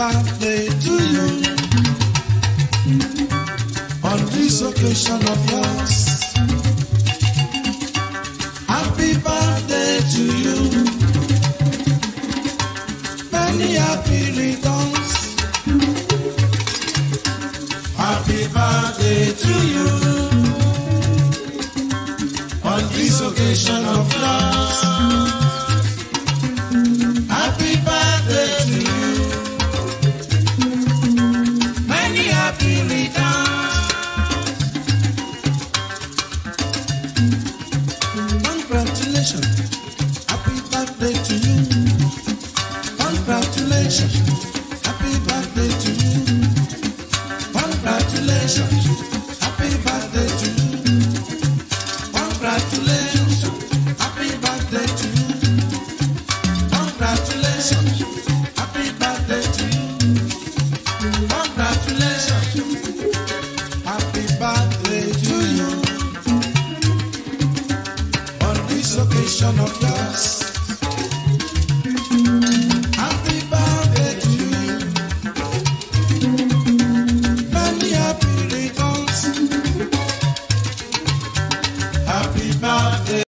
birthday to you. On this occasion of yours, happy birthday to you. Many happy returns. Happy birthday to you. On this occasion of yours. Congratulations. Happy birthday to you. Congratulations. Happy birthday to you. Congratulations. vision of yours.